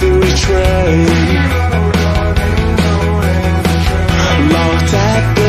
every train. Locked at the